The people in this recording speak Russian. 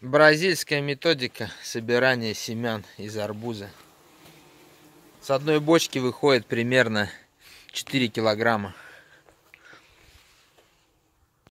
Бразильская методика собирания семян из арбуза. С одной бочки выходит примерно 4 килограмма.